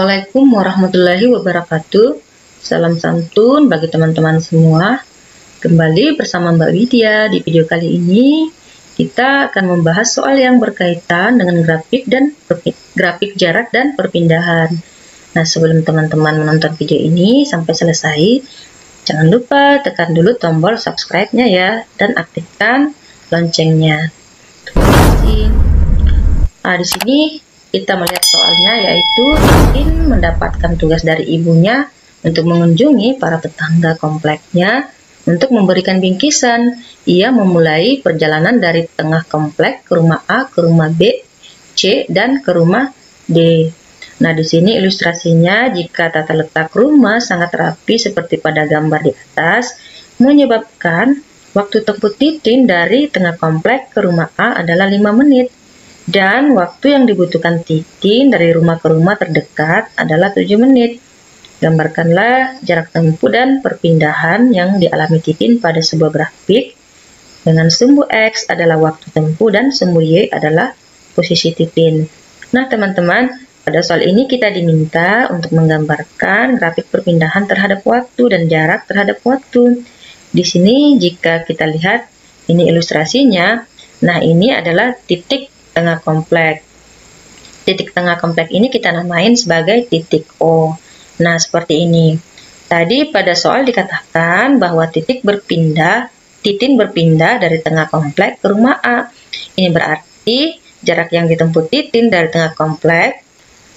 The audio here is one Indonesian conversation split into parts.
Assalamualaikum warahmatullahi wabarakatuh. Salam santun bagi teman-teman semua. Kembali bersama Mbak Widya di video kali ini kita akan membahas soal yang berkaitan dengan grafik dan grafik jarak dan perpindahan. Nah, sebelum teman-teman menonton video ini sampai selesai, jangan lupa tekan dulu tombol subscribe-nya ya dan aktifkan loncengnya. Nah, di sini kita melihat soalnya yaitu ingin mendapatkan tugas dari ibunya untuk mengunjungi para tetangga kompleknya untuk memberikan bingkisan. Ia memulai perjalanan dari tengah komplek ke rumah A, ke rumah B, C, dan ke rumah D. Nah, di sini ilustrasinya jika tata letak rumah sangat rapi seperti pada gambar di atas, menyebabkan waktu tempuh titin dari tengah komplek ke rumah A adalah 5 menit dan waktu yang dibutuhkan Titin dari rumah ke rumah terdekat adalah 7 menit. Gambarkanlah jarak tempuh dan perpindahan yang dialami Titin pada sebuah grafik dengan sumbu X adalah waktu tempuh dan sumbu Y adalah posisi Titin. Nah teman-teman, pada soal ini kita diminta untuk menggambarkan grafik perpindahan terhadap waktu dan jarak terhadap waktu. Di sini jika kita lihat ini ilustrasinya, nah ini adalah titik tengah komplek. Titik tengah komplek ini kita namain sebagai titik O. Nah, seperti ini. Tadi pada soal dikatakan bahwa titik berpindah, titin berpindah dari tengah komplek ke rumah A. Ini berarti jarak yang ditempuh titin dari tengah komplek.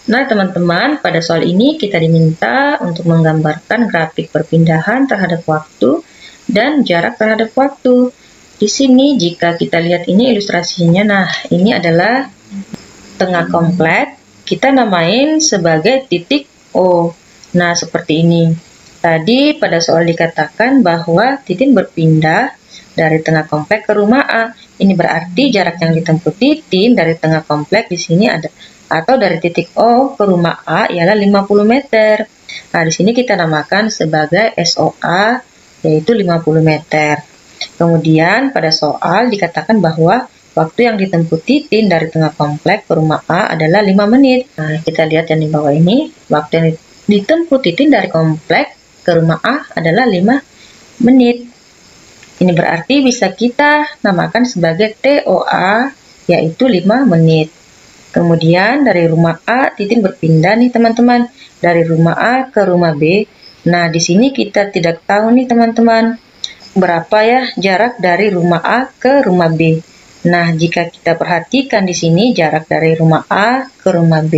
Nah, teman-teman, pada soal ini kita diminta untuk menggambarkan grafik perpindahan terhadap waktu dan jarak terhadap waktu. Di sini jika kita lihat ini ilustrasinya, nah ini adalah tengah komplek, kita namain sebagai titik O. Nah seperti ini. Tadi pada soal dikatakan bahwa titin berpindah dari tengah komplek ke rumah A. Ini berarti jarak yang ditempuh titin dari tengah komplek di sini ada atau dari titik O ke rumah A ialah 50 meter. Nah, di sini kita namakan sebagai SOA yaitu 50 meter. Kemudian pada soal dikatakan bahwa waktu yang ditempuh Titin dari tengah komplek ke rumah A adalah 5 menit. Nah, kita lihat yang di bawah ini, waktu yang ditempuh Titin dari komplek ke rumah A adalah 5 menit. Ini berarti bisa kita namakan sebagai TOA, yaitu 5 menit. Kemudian dari rumah A, Titin berpindah nih teman-teman, dari rumah A ke rumah B. Nah, di sini kita tidak tahu nih teman-teman, berapa ya jarak dari rumah A ke rumah B. Nah, jika kita perhatikan di sini jarak dari rumah A ke rumah B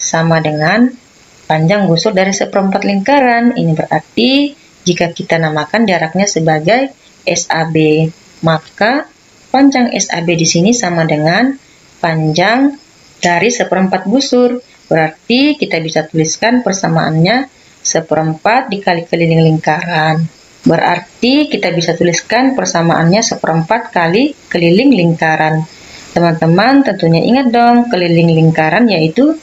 sama dengan panjang gusur dari seperempat lingkaran. Ini berarti jika kita namakan jaraknya sebagai SAB, maka panjang SAB di sini sama dengan panjang dari seperempat busur. Berarti kita bisa tuliskan persamaannya seperempat dikali keliling lingkaran. Berarti kita bisa tuliskan persamaannya seperempat kali keliling lingkaran. Teman-teman tentunya ingat dong keliling lingkaran yaitu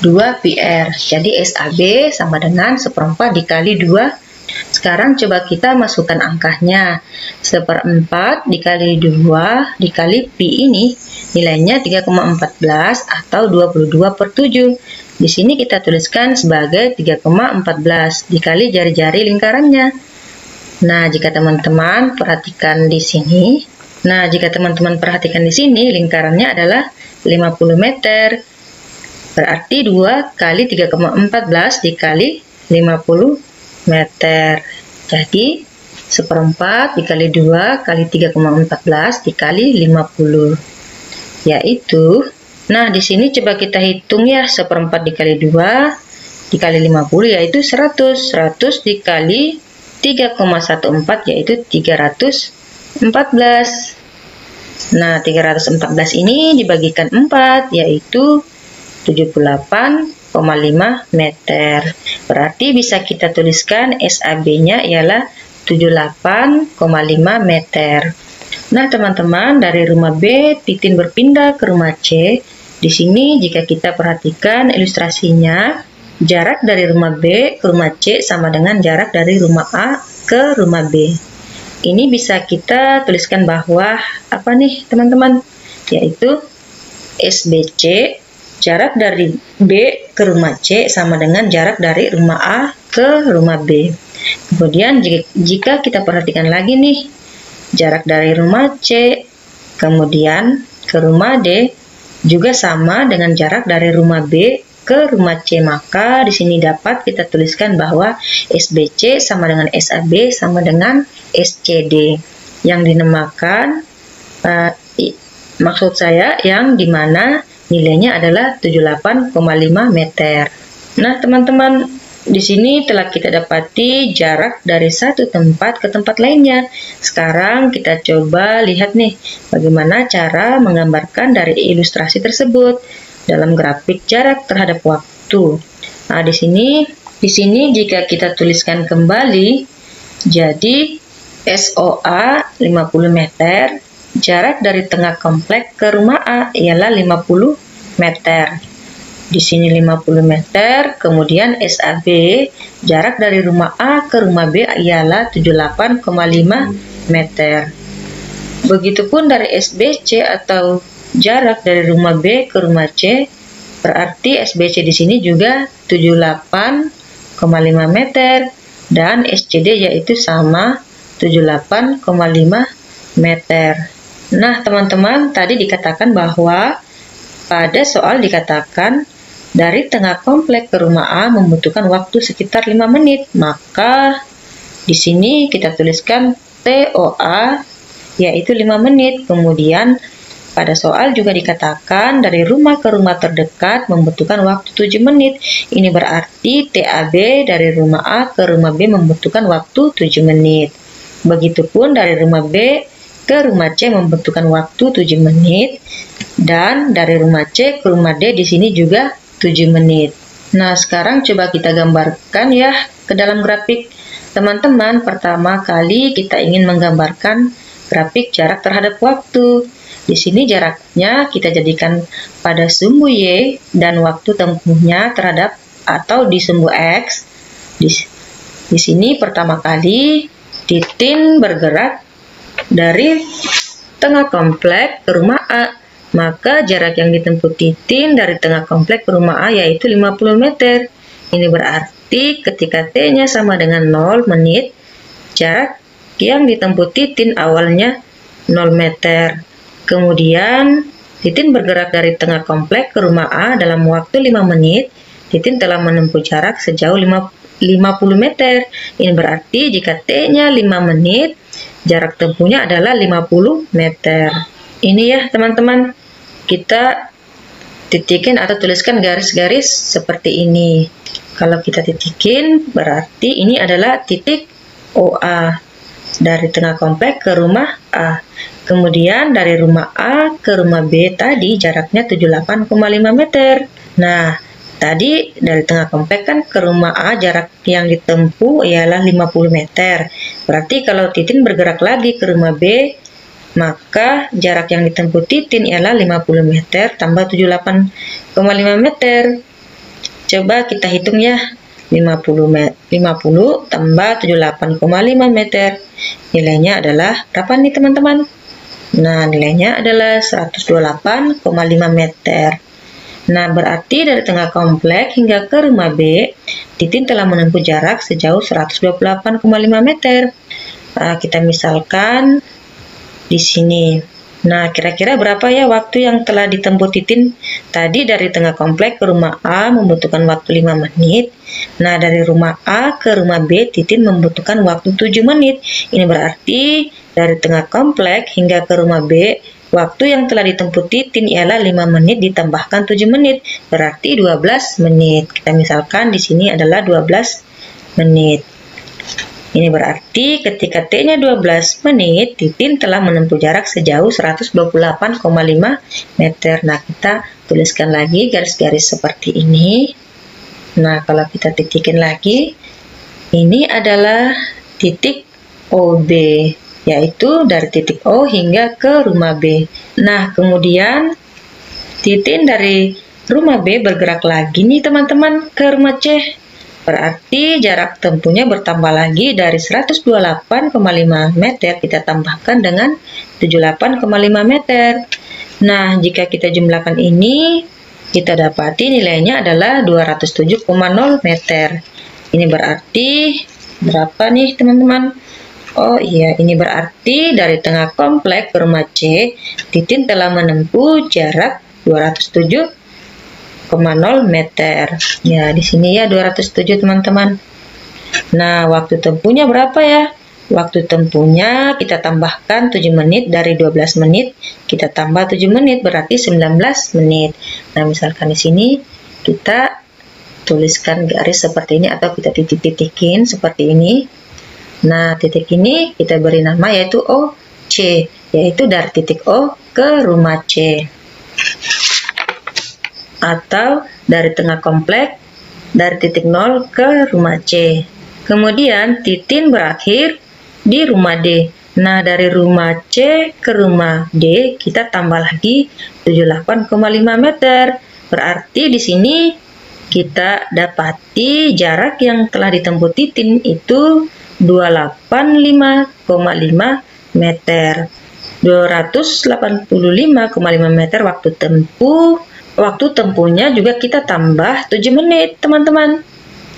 2PR. Jadi SAB sama dengan seperempat dikali 2. Sekarang coba kita masukkan angkanya. Seperempat dikali 2 dikali Pi ini nilainya 3,14 atau 22 per 7. Di sini kita tuliskan sebagai 3,14 dikali jari-jari lingkarannya. Nah, jika teman-teman perhatikan di sini, nah jika teman-teman perhatikan di sini, lingkarannya adalah 50 meter. Berarti 2 kali 3,14 dikali 50 meter. Jadi, seperempat dikali 2 kali 3,14 dikali 50. Yaitu, nah di sini coba kita hitung ya, seperempat dikali 2 dikali 50 yaitu 100. 100 dikali 3,14 yaitu 314. Nah, 314 ini dibagikan 4 yaitu 78,5 meter. Berarti bisa kita tuliskan SAB-nya ialah 78,5 meter. Nah, teman-teman, dari rumah B, Titin berpindah ke rumah C. Di sini jika kita perhatikan ilustrasinya, Jarak dari rumah B ke rumah C sama dengan jarak dari rumah A ke rumah B. Ini bisa kita tuliskan bahwa apa nih teman-teman? Yaitu SBC jarak dari B ke rumah C sama dengan jarak dari rumah A ke rumah B. Kemudian jika kita perhatikan lagi nih, jarak dari rumah C kemudian ke rumah D juga sama dengan jarak dari rumah B ke rumah C. Maka di sini dapat kita tuliskan bahwa SBC sama dengan SAB sama dengan SCD yang dinamakan uh, maksud saya yang di mana Nilainya adalah 78,5 meter. Nah, teman-teman, di sini telah kita dapati jarak dari satu tempat ke tempat lainnya. Sekarang kita coba lihat nih, bagaimana cara menggambarkan dari ilustrasi tersebut dalam grafik jarak terhadap waktu. Nah, di sini di sini jika kita tuliskan kembali, jadi SOA 50 meter Jarak dari tengah komplek ke rumah A ialah 50 meter. Di sini 50 meter, kemudian SAB, jarak dari rumah A ke rumah B ialah 78,5 meter. Begitupun dari SBC atau jarak dari rumah B ke rumah C, berarti SBC di sini juga 78,5 meter dan SCD yaitu sama 78,5 meter. Nah, teman-teman, tadi dikatakan bahwa pada soal dikatakan dari tengah komplek ke rumah A membutuhkan waktu sekitar 5 menit. Maka di sini kita tuliskan TOA yaitu 5 menit. Kemudian pada soal juga dikatakan dari rumah ke rumah terdekat membutuhkan waktu 7 menit. Ini berarti TAB dari rumah A ke rumah B membutuhkan waktu 7 menit. Begitupun dari rumah B ke rumah C membutuhkan waktu 7 menit dan dari rumah C ke rumah D di sini juga 7 menit. Nah, sekarang coba kita gambarkan ya ke dalam grafik. Teman-teman, pertama kali kita ingin menggambarkan grafik jarak terhadap waktu. Di sini jaraknya kita jadikan pada sumbu Y dan waktu tempuhnya terhadap atau di sumbu X. Di, di sini pertama kali titin bergerak dari tengah komplek ke rumah A. Maka jarak yang ditempuh Titin dari tengah komplek ke rumah A yaitu 50 meter. Ini berarti ketika T-nya sama dengan 0 menit, jarak yang ditempuh Titin awalnya 0 meter. Kemudian Titin bergerak dari tengah komplek ke rumah A dalam waktu 5 menit. Titin telah menempuh jarak sejauh 50 meter. Ini berarti jika T-nya 5 menit, Jarak tempuhnya adalah 50 meter. Ini ya teman-teman, kita titikin atau tuliskan garis-garis seperti ini. Kalau kita titikin, berarti ini adalah titik OA. Dari tengah komplek ke rumah A. Kemudian dari rumah A ke rumah B tadi jaraknya 78,5 meter. Nah, Tadi dari tengah komplek kan ke rumah A jarak yang ditempuh ialah 50 meter. Berarti kalau Titin bergerak lagi ke rumah B, maka jarak yang ditempuh Titin ialah 50 meter tambah 78,5 meter. Coba kita hitung ya. 50 me 50 tambah 78,5 meter. Nilainya adalah berapa nih teman-teman? Nah, nilainya adalah 128,5 meter. Nah, berarti dari tengah komplek hingga ke rumah B, Titin telah menempuh jarak sejauh 128,5 meter. Nah, kita misalkan di sini. Nah, kira-kira berapa ya waktu yang telah ditempuh Titin? Tadi dari tengah komplek ke rumah A membutuhkan waktu 5 menit. Nah, dari rumah A ke rumah B, Titin membutuhkan waktu 7 menit. Ini berarti dari tengah komplek hingga ke rumah B, Waktu yang telah ditempuh Titin ialah 5 menit ditambahkan 7 menit, berarti 12 menit. Kita misalkan di sini adalah 12 menit. Ini berarti ketika T-nya 12 menit, Titin telah menempuh jarak sejauh 128,5 meter. Nah, kita tuliskan lagi garis-garis seperti ini. Nah, kalau kita titikin lagi, ini adalah titik OB yaitu dari titik O hingga ke rumah B. Nah, kemudian titin dari rumah B bergerak lagi nih teman-teman ke rumah C. Berarti jarak tempuhnya bertambah lagi dari 128,5 meter kita tambahkan dengan 78,5 meter. Nah, jika kita jumlahkan ini, kita dapati nilainya adalah 207,0 meter. Ini berarti berapa nih teman-teman? Oh iya, ini berarti dari tengah komplek ke rumah C, Titin telah menempuh jarak 207,0 meter. Ya, di sini ya 207 teman-teman. Nah, waktu tempuhnya berapa ya? Waktu tempuhnya kita tambahkan 7 menit dari 12 menit, kita tambah 7 menit berarti 19 menit. Nah, misalkan di sini kita tuliskan garis seperti ini atau kita titik-titikin seperti ini. Nah, titik ini kita beri nama yaitu O C, yaitu dari titik O ke rumah C. Atau dari tengah komplek dari titik 0 ke rumah C. Kemudian titin berakhir di rumah D. Nah, dari rumah C ke rumah D kita tambah lagi 78,5 meter. Berarti di sini kita dapati jarak yang telah ditempuh titin itu 285,5 meter. 285,5 meter waktu tempuh. Waktu tempuhnya juga kita tambah 7 menit, teman-teman.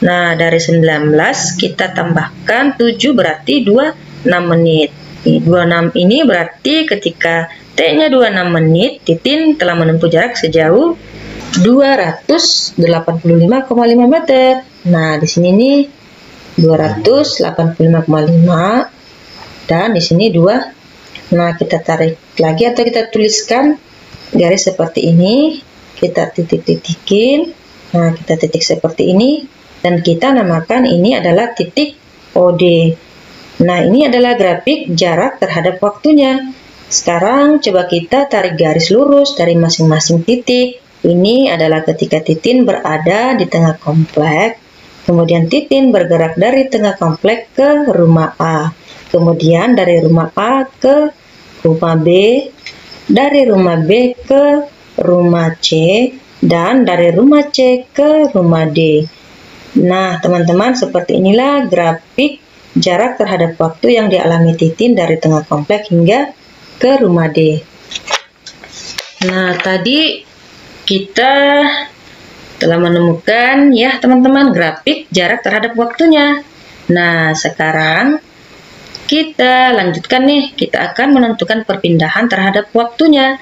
Nah, dari 19 kita tambahkan 7 berarti 26 menit. 26 ini berarti ketika T-nya 26 menit, Titin telah menempuh jarak sejauh 285,5 meter. Nah, di sini nih 285,5 dan di sini 2. Nah, kita tarik lagi atau kita tuliskan garis seperti ini. Kita titik-titikin. Nah, kita titik seperti ini dan kita namakan ini adalah titik OD. Nah, ini adalah grafik jarak terhadap waktunya. Sekarang coba kita tarik garis lurus dari masing-masing titik. Ini adalah ketika titin berada di tengah komplek, kemudian titin bergerak dari tengah komplek ke rumah A, kemudian dari rumah A ke rumah B, dari rumah B ke rumah C, dan dari rumah C ke rumah D. Nah, teman-teman, seperti inilah grafik jarak terhadap waktu yang dialami Titin dari tengah komplek hingga ke rumah D. Nah, tadi kita telah menemukan ya teman-teman grafik jarak terhadap waktunya. Nah, sekarang kita lanjutkan nih, kita akan menentukan perpindahan terhadap waktunya.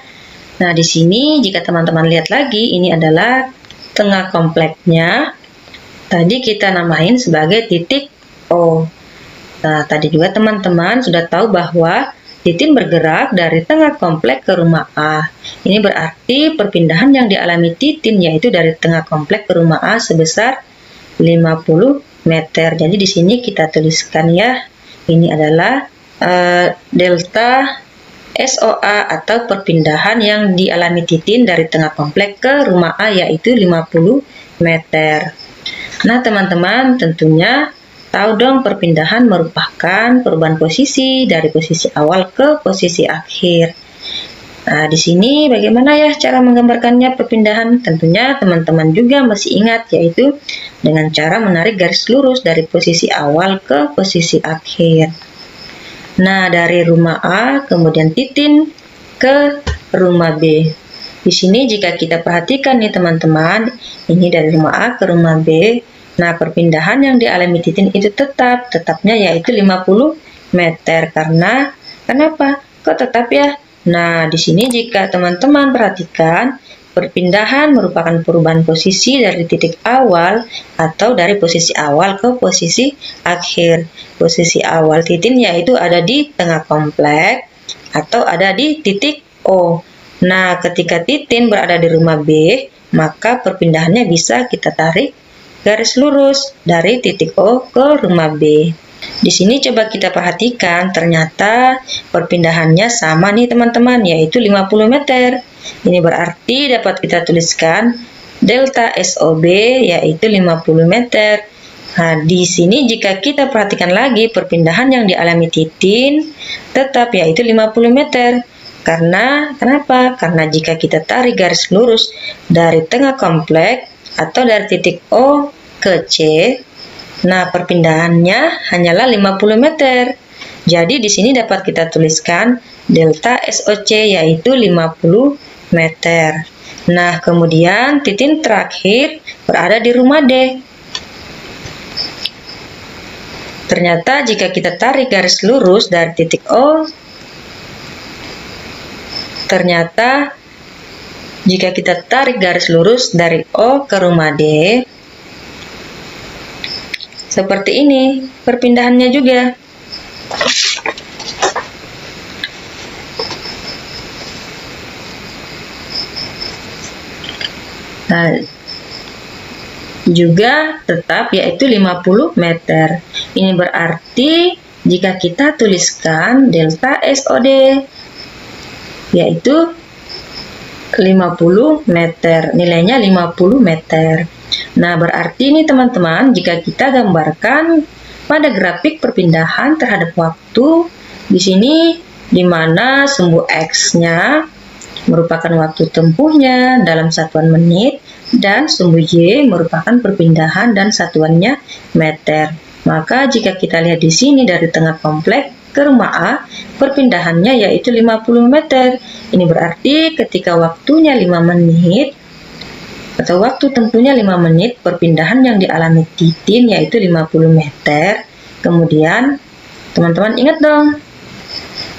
Nah, di sini jika teman-teman lihat lagi, ini adalah tengah kompleknya tadi kita namain sebagai titik O. Nah, tadi juga teman-teman sudah tahu bahwa titin bergerak dari tengah komplek ke rumah A. Ini berarti perpindahan yang dialami titin yaitu dari tengah komplek ke rumah A sebesar 50 meter. Jadi di sini kita tuliskan ya, ini adalah uh, delta SOA atau perpindahan yang dialami titin dari tengah komplek ke rumah A yaitu 50 meter. Nah, teman-teman, tentunya tahu dong perpindahan merupakan perubahan posisi dari posisi awal ke posisi akhir. Nah, di sini bagaimana ya cara menggambarkannya perpindahan? Tentunya teman-teman juga masih ingat yaitu dengan cara menarik garis lurus dari posisi awal ke posisi akhir. Nah, dari rumah A kemudian titin ke rumah B. Di sini jika kita perhatikan nih teman-teman, ini dari rumah A ke rumah B, Nah, perpindahan yang dialami Titin itu tetap, tetapnya yaitu 50 meter. Karena, kenapa? Kok tetap ya? Nah, di sini jika teman-teman perhatikan, perpindahan merupakan perubahan posisi dari titik awal atau dari posisi awal ke posisi akhir. Posisi awal titin yaitu ada di tengah komplek atau ada di titik O. Nah, ketika titin berada di rumah B, maka perpindahannya bisa kita tarik garis lurus dari titik O ke rumah B. Di sini coba kita perhatikan, ternyata perpindahannya sama nih teman-teman, yaitu 50 meter. Ini berarti dapat kita tuliskan delta SOB yaitu 50 meter. Nah, di sini jika kita perhatikan lagi perpindahan yang dialami Titin tetap yaitu 50 meter. Karena kenapa? Karena jika kita tarik garis lurus dari tengah kompleks atau dari titik O ke C, nah perpindahannya hanyalah 50 meter. Jadi di sini dapat kita tuliskan delta SOC yaitu 50 meter. Nah, kemudian titik terakhir berada di rumah D. Ternyata jika kita tarik garis lurus dari titik O, ternyata jika kita tarik garis lurus dari O ke rumah D, seperti ini perpindahannya juga. Nah, juga tetap yaitu 50 meter. Ini berarti jika kita tuliskan delta SOD yaitu 50 meter. Nilainya 50 meter. Nah, berarti ini teman-teman jika kita gambarkan pada grafik perpindahan terhadap waktu di sini di mana sumbu X-nya merupakan waktu tempuhnya dalam satuan menit dan sumbu Y merupakan perpindahan dan satuannya meter. Maka jika kita lihat di sini dari tengah kompleks ke rumah A, perpindahannya yaitu 50 meter. Ini berarti ketika waktunya 5 menit atau waktu tempuhnya 5 menit, perpindahan yang dialami Titin yaitu 50 meter. Kemudian teman-teman ingat dong.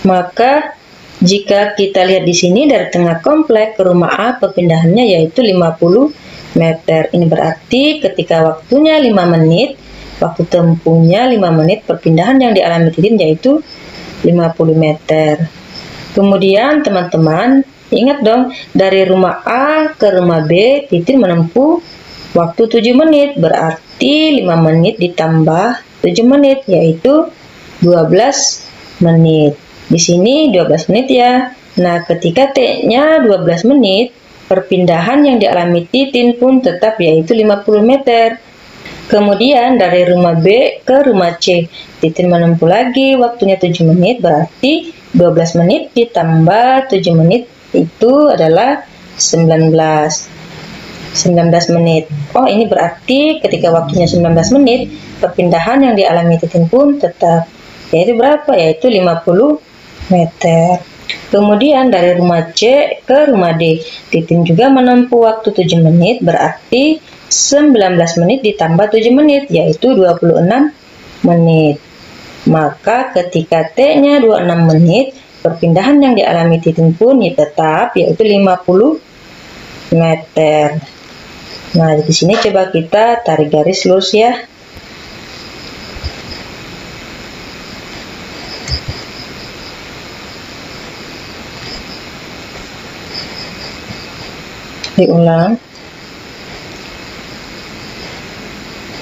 Maka jika kita lihat di sini dari tengah komplek ke rumah A perpindahannya yaitu 50 meter. Ini berarti ketika waktunya 5 menit, waktu tempuhnya 5 menit perpindahan yang dialami Titin yaitu 50 meter. Kemudian teman-teman ingat dong dari rumah A ke rumah B Titin menempuh waktu 7 menit berarti 5 menit ditambah 7 menit yaitu 12 menit. Di sini 12 menit ya. Nah, ketika T-nya 12 menit, perpindahan yang dialami Titin pun tetap yaitu 50 meter. Kemudian dari rumah B ke rumah C, Titin menempuh lagi waktunya 7 menit, berarti 12 menit ditambah 7 menit itu adalah 19. 19 menit. Oh, ini berarti ketika waktunya 19 menit, perpindahan yang dialami Titin pun tetap yaitu berapa? Yaitu 50 meter. Kemudian dari rumah C ke rumah D, Titin juga menempuh waktu 7 menit, berarti 19 menit ditambah 7 menit, yaitu 26 menit. Maka ketika T-nya 26 menit, perpindahan yang dialami Titin pun tetap, yaitu 50 meter. Nah, di sini coba kita tarik garis lurus ya. diulang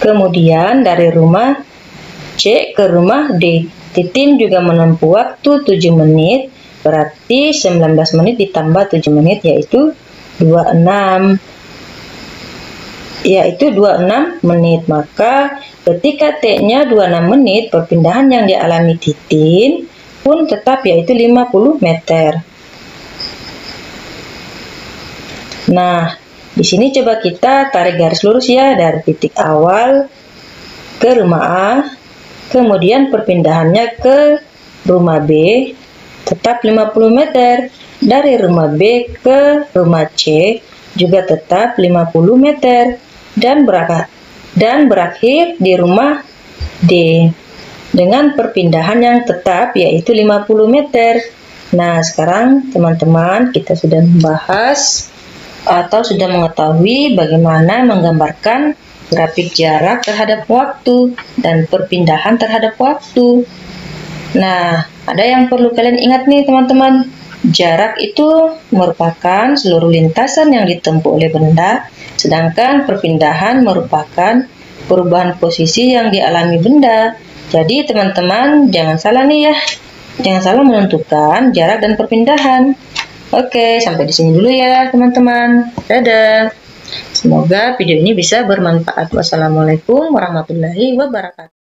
kemudian dari rumah C ke rumah D Titin juga menempuh waktu 7 menit berarti 19 menit ditambah 7 menit yaitu 26 yaitu 26 menit. Maka ketika T nya 26 menit perpindahan yang dialami Titin pun tetap yaitu 50 meter. Nah, di sini coba kita tarik garis lurus ya dari titik awal ke rumah A, kemudian perpindahannya ke rumah B tetap 50 meter. Dari rumah B ke rumah C juga tetap 50 meter dan berakhir dan berakhir di rumah D dengan perpindahan yang tetap yaitu 50 meter. Nah, sekarang teman-teman kita sudah membahas atau sudah mengetahui bagaimana menggambarkan grafik jarak terhadap waktu dan perpindahan terhadap waktu. Nah, ada yang perlu kalian ingat nih teman-teman. Jarak itu merupakan seluruh lintasan yang ditempuh oleh benda, sedangkan perpindahan merupakan perubahan posisi yang dialami benda. Jadi teman-teman jangan salah nih ya. Jangan salah menentukan jarak dan perpindahan. Oke, sampai di sini dulu ya teman-teman. Dadah. Semoga video ini bisa bermanfaat. Wassalamualaikum warahmatullahi wabarakatuh.